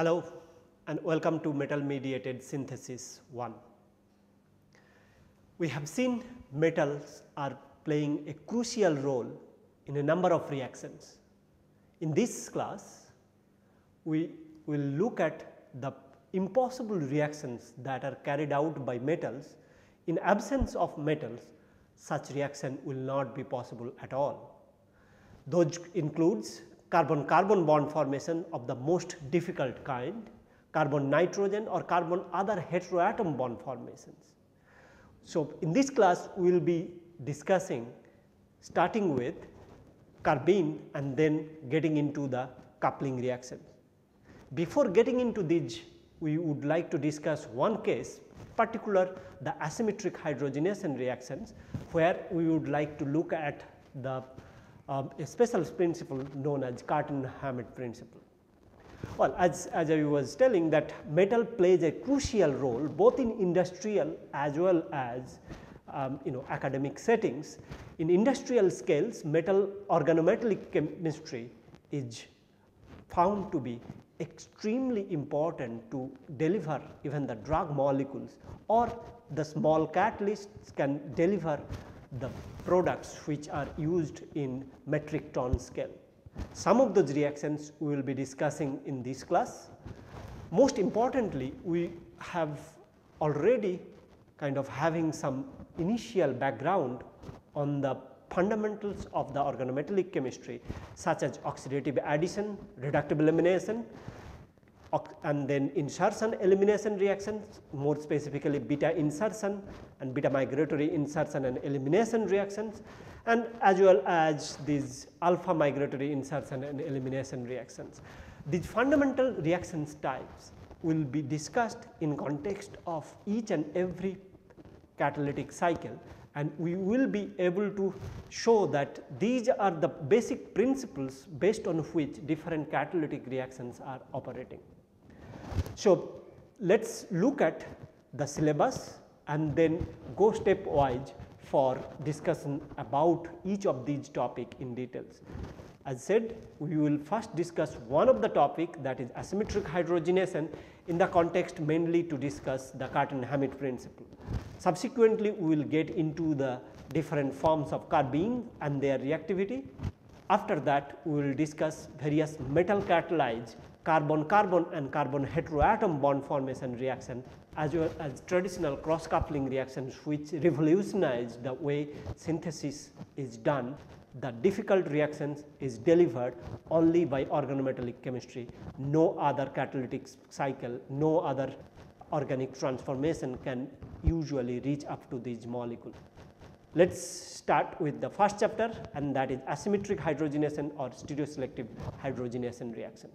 Hello and welcome to metal mediated synthesis 1. We have seen metals are playing a crucial role in a number of reactions. In this class, we will look at the impossible reactions that are carried out by metals. In absence of metals, such reaction will not be possible at all. Those includes carbon carbon bond formation of the most difficult kind, carbon nitrogen or carbon other heteroatom bond formations. So, in this class we will be discussing starting with carbene and then getting into the coupling reaction. Before getting into these we would like to discuss one case particular the asymmetric hydrogenation reactions where we would like to look at the um, a special principle known as Curtin-Hammett principle. Well, as, as I was telling that metal plays a crucial role both in industrial as well as um, you know academic settings. In industrial scales metal organometallic chemistry is found to be extremely important to deliver even the drug molecules or the small catalysts can deliver the products which are used in metric ton scale. Some of those reactions we will be discussing in this class. Most importantly, we have already kind of having some initial background on the fundamentals of the organometallic chemistry such as oxidative addition, reductive elimination, and then insertion elimination reactions more specifically beta insertion and beta migratory insertion and elimination reactions and as well as these alpha migratory insertion and elimination reactions. These fundamental reactions types will be discussed in context of each and every catalytic cycle and we will be able to show that these are the basic principles based on which different catalytic reactions are operating. So, let us look at the syllabus and then go step wise for discussion about each of these topic in details. As said we will first discuss one of the topic that is asymmetric hydrogenation in the context mainly to discuss the Curtin-Hammett principle. Subsequently, we will get into the different forms of carbene and their reactivity. After that, we will discuss various metal catalyzed carbon carbon and carbon heteroatom bond formation reaction as well as traditional cross coupling reactions which revolutionized the way synthesis is done. The difficult reactions is delivered only by organometallic chemistry, no other catalytic cycle, no other organic transformation can usually reach up to these molecules. Let us start with the first chapter and that is asymmetric hydrogenation or stereoselective hydrogenation reaction.